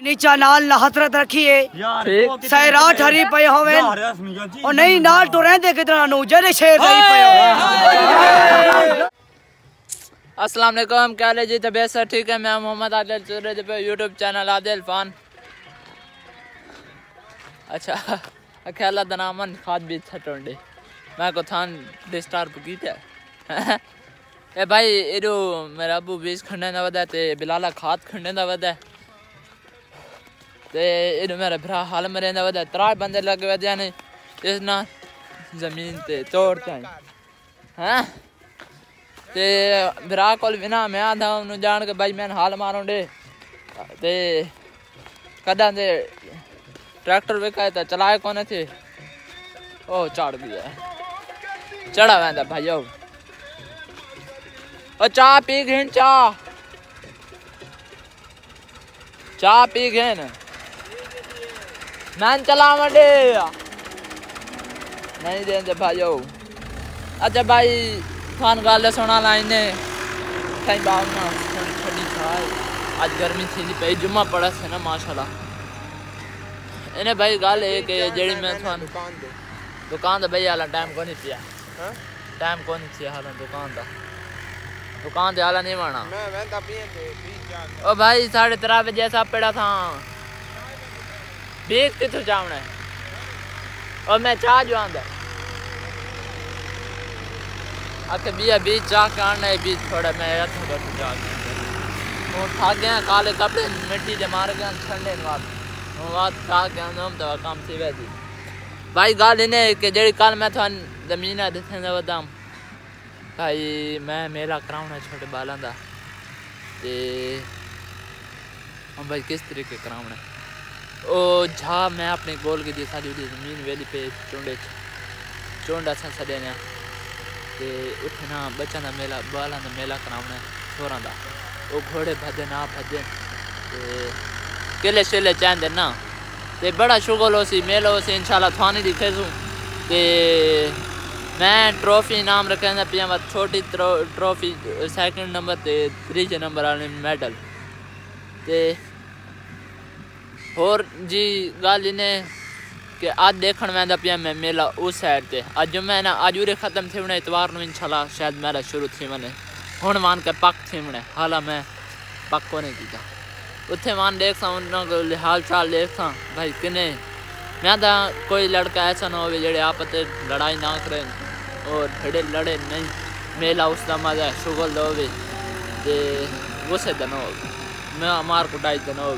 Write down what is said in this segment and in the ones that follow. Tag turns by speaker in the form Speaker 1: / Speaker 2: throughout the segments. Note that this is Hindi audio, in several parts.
Speaker 1: नीचा नाल ना हसरत रखिए।
Speaker 2: ठीक।
Speaker 1: सैरा ठरी पे होवे और नहीं नाल तो रहंदे कितना नु जेरे शेर नहीं पे होवे।
Speaker 2: अस्सलाम वालेकुम क्या हाल है जी? तबीयत सर ठीक है? मैं मोहम्मद आदिल चल पे यूट्यूब चैनल आदिल फान। अच्छा ख्याल दनामन खाद भी छटोंडे मैं को थान डिस्टर्ब की थे ए भाई इरो मेरा अबू बीस खंडे दा वदा ते बिलाला खाद खंडे दा वदा ते मेरा भ्रा हल में रहंदा वॾा त्रा बंदर लॻे वधे आहिनि तेसि ज़मीन ते तोड़ ताईं। हैं? ते भ्रा कोल विना में आंदा हुन जान के भाई मैंने हाल मारो ॾे ते कॾहिं ते ट्रैक्टर विकाए तो चलाए कौन थिए ओ चाड़ बि चढ़ा वेंदा भाई ओ चाह पी घिन, चाह। चाह पी घिन। मैं चला मंडे नहीं देंदे भाई ओ अच्छा भाई थान गल सुना लाइने कहीं बाग ना आज गर्मी थी पई जुम्मा पड़ा से ना माशाल्लाह। इन्हें भाई गल है कि जेड़ी मैं थान दुकान दा? भाई हाला टाइम कोनी पिया टाइम कोनी पिया हाला दुकान दा। दुकान दे हाला नहीं माना
Speaker 3: मैं पिए थे
Speaker 2: ओ भाई साढ़े तेरह बजे ऐसा पेड़ा था। जावना है। और मैं चाह जो आंदा आके बिया बीच चाह के आना है, बीच थोड़ा मैं हथ बैठ जा वो थक गया, काले कपड़े, मिट्टी जे मार गया, ठंडे बाद बात थक गया हम तो काम से वैसी भाई, गल इन्हें कि जेड़ी कल मैं थान ज़मीन है, दिथे दा वदाम भाई, मैं मेला कराउना छोटे बालां दा। ते हम भाई, किस तरीके कराउना ओ, झा, मैं अपने गोल के दी सारी ज़मीन वेली पे चोंडे चुंड असा छड़े ने, ते उत्थे ना बच्चों का मेला, बालों का मेला कराने छोर का वो घोड़े भजन ना भजन। केले शेले चाहते ना। ते बड़ा शुगल हो उसी मेलो उसी इंशाल्लाह थानी दी फेसू ते मैं ट्रॉफी नाम रखें पिया छोटी ट्रॉफी, सैकंड नंबर ते त्रीजे नंबर आने मेडल। ते ਹੋਰ ਜੀ ਗੱਲ ਇਹਨੇ कि आज देखने में पिया मैं मेला उस साइड से अज मैं ना अज उरे खत्म थी वने इतवार में इंशाल्लाह शायद मेरा शुरू थी वने हुन मान के पक थी वने हाला मैं पक को नहीं कीता उत्थे मान देख सा उन हाल चाल देख सा भाई किने मैं दा कोई लड़का ऐसा ना हो जेड़े आप लड़ाई ना करे और खड़े लड़े नहीं मेला उसका मजा शुगल दो ते गुस्से दिन हो मैं मार कुटाई दिन हो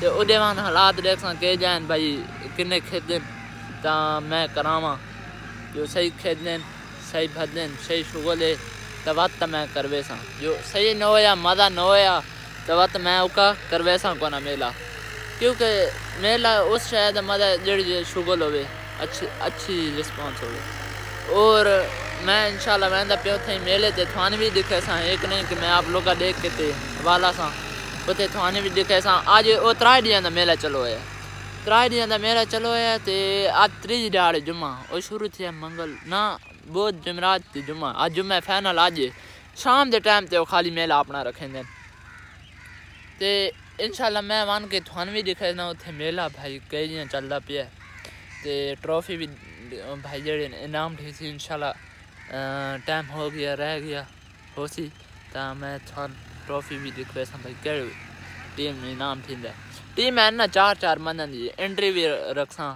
Speaker 2: ਤੇ ਉਹਦੇ ਵਾਂ ਹਾਲਾਤ ਦੇਖਾਂ ਕਿ ਜਾਣ ਭਾਈ ਕਿੰਨੇ ਖੇਡਣ ਤਾਂ ਮੈਂ ਕਰਾਵਾਂ ਜੋ ਸਹੀ ਖੇਡਣ ਸਹੀ ਭੱਜਣ ਸਹੀ ਸ਼ੁਗਲੇ ਤਾਂ ਵਤ ਮੈਂ ਕਰਵੇ ਸਾਂ ਜੋ ਸਹੀ न ਹੋਇਆ ਮਜ਼ਾ न ਹੋਇਆ ਤਾਂ ਵਤ ਮੈਂ ਉਕਾ ਕਰਵੇ ਸਾਂ ਕੋ ਨਾ ਮੇਲਾ ਕਿਉਂਕਿ ਮੇਲਾ ਉਸ ਸ਼ਾਇਦ ਮਜ਼ਾ ਜਿਹੜੀ ਸ਼ੁਗਲ ਹੋਵੇ ਅੱਛੀ ਅੱਛੀ ਰਿਸਪੌਂਸ ਹੋਵੇ और मैं इंशाल्लाह मैं पे उथे मेले ते थान भी दिखे सा एक नहीं कि मैं आप लोग का देख के ते वाला सा उते भी दिखे अज वो त्राई ॾींहं दा मेला चलो है त्राई ॾींहं दा मेला चलो है ते अज त्रीज ॾियाड़ जुम्मा। वो शुरू थिया मंगल, ना बोध, जुमरात थी जुम्मा। अज जुम्मा फाइनल अज शाम दे टाइम ते खाली मेला अपना रखेंदे ते इंशाल्लाह मैं मान के थान भी दिखे ना उथे मेला भाई कई दिन चलदा पिया। ते ट्रॉफी भी भाई जेड़े इनाम ठीक थी इंशाल्लाह टाइम हो गया, रह गया। हो सी ता मैं थान ट्रॉफी भी दिखो असां कहिड़े टीम में इनाम थींदा टीम आहिनि न चारि चारि मंझंदि जी एंट्री बि रखसां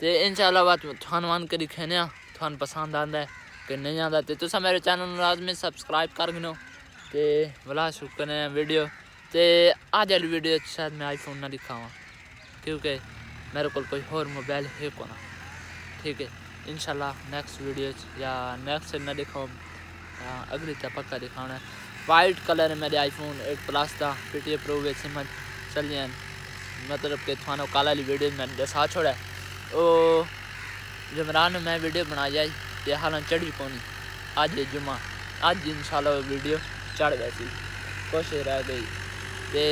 Speaker 2: ते इनशाला थान वान करी खेनिया थान पसंद आंदा कि नहीं आंदा ते तुस मेरे चैनल लाजमी सब्सक्राइब कर गिनो ते बला शुक्र है वीडियो ते आज वाली वीडियो शायद मैं आईफोन ना दिखावा क्योंकि मेरे को कोई और मोबाइल है को ना ठीक है इनशाला नेक्स्ट वीडियो या नेक्स्ट ना दिखाऊँ अगली तो पक्का दिखाना है वाइट कलर मेरे आईफोन एट प्लस का पी टी प्रो वे सिम चल जाए मतलब कि थानो काला वाली वीडियो मैं दसा छोड़ा ओ जमरान मैं वीडियो बना जाए ते हाल चढ़ी पौनी। अज जुम्मा। अज इंशाल्लाह वीडियो चढ़ गई कोशिश रह गई ते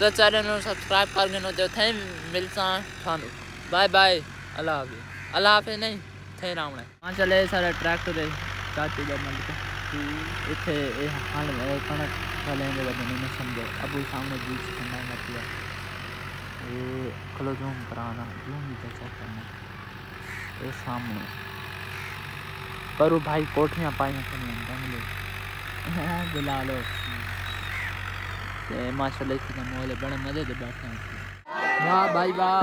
Speaker 2: तो चैनल सब्सक्राइब कर गए तो थे मिलता थानू बाय बाय। अल्लाह हाफिज अल्लाह हाफिज नहीं, थे रावण हाँ चले सारे ट्रैक्टर चाचू का मल के ये बीच खंडा चलो जूम कराना, जूम तो करना। ये सामने। करो भाई कोठियाँ पाई ते माशाल्लाह इसके मोहल्ले बड़े मज़े से बैठे हैं। वाह भाई वाह।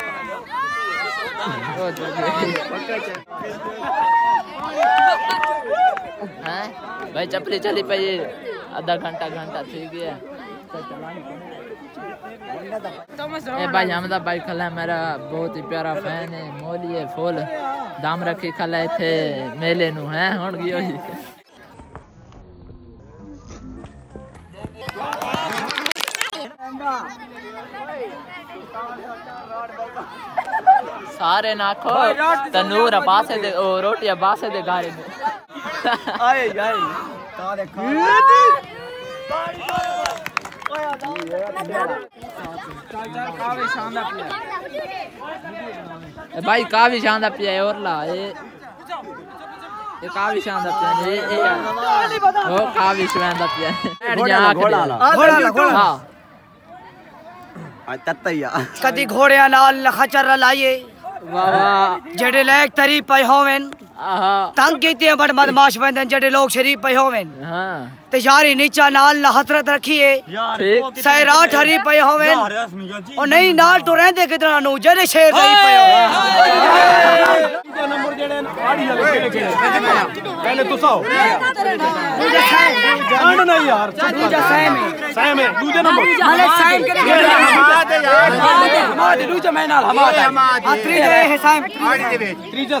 Speaker 2: हैं? भाई चपली चली पई है आधा घंटा घंटा थी गया ए भाई, हमदा भाई खला मेरा बहुत ही प्यारा फ़ैन है, मोली है, फुल। दाम रखी खला थे मेले नु, है हुन गयो ही सारे नाखो तनूर अब्बास दे ओ रोटी अब्बास दे गारे
Speaker 1: में आए आए। का
Speaker 2: देखो भाई का भी शानदार पिया और ला ए ये का भी पिया ये ये। ओ का भी शानदा पिया
Speaker 1: घोड़ा ला घोड़ा ला घोड़ा
Speaker 2: हाँ।
Speaker 1: तत्तैया। कदी घोड़े लाल
Speaker 2: खचर लाइए।
Speaker 1: ਜਿਹੜੇ ਲੈਕ ਤਰੀ ਪਈ ਹੋਵਨ
Speaker 2: ਆਹਾ।
Speaker 1: ਤੰਗ ਕੀਤੇ ਬੜ ਬਦਮਾਸ਼ ਬੰਦੇ ਜਿਹੜੇ ਲੋਕ ਸ਼ਰੀਫ ਪਈ ਹੋਵਨ।
Speaker 2: ਹਾਂ।
Speaker 1: ਤੇ ਯਾਰੀ ਨੀਚਾ ਨਾਲ ਨਾ ਹਸਰਤ ਰੱਖੀਏ
Speaker 2: ठीक
Speaker 1: ਸੈਰਾ ਠਰੀ ਪਏ ਹੋਵਨ ਉਹ ਨਹੀਂ ਨਾਲ ਤੋਂ ਰਹਿੰਦੇ ਕਿਤਨਾ ਨੂੰ ਜਿਹੜੇ ਸ਼ੇਰ ਨਹੀਂ ਪਏ ਹੋਵਨ
Speaker 4: ਪਹਿਲੇ ਤੁਸੀਂ ਆਓ
Speaker 1: ਦੂਜਾ ਸਾਈਨ
Speaker 4: ਜਾਣ ਨਾ ਯਾਰ
Speaker 1: ਦੂਜਾ ਸਾਈਨ ਹੈ
Speaker 4: ਸਹਿਮ ਹੈ ਦੂਜੇ ਨੰਬਰ
Speaker 1: ਹਲੇ ਸਾਈਨ ਕਰੇ
Speaker 4: ਹਮਾਦ ਦੂਜੇ ਮੈਂ ਨਾਲ ਹਮਾਦ
Speaker 1: ਆ ਤੀਜਾ ਹੈ ਸਾਈਨ
Speaker 4: ਤੀਜਾ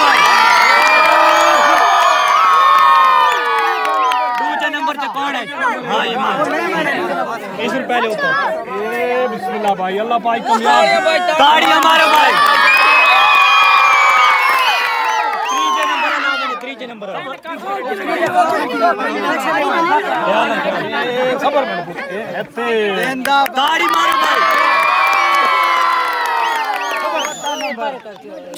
Speaker 5: इस रुपए पहले ऊपर।
Speaker 4: बिस्मिल्लाह भाई अल्लाह कामयाब
Speaker 5: ताड़ी हमारा भाई।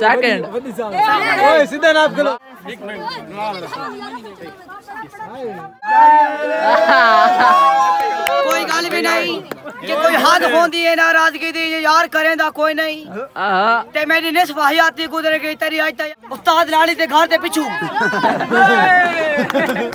Speaker 2: सेकंड
Speaker 4: ओए सीधा नाप करो एक मिनट
Speaker 1: कोई गल भी नहीं कि कोई हद होंदी है नाराज़गी दी यार करें दा कोई नहीं। ते मेरी निस आती गुजर गई तेरी आज तक उस्ताद लाली के घर के पिछू।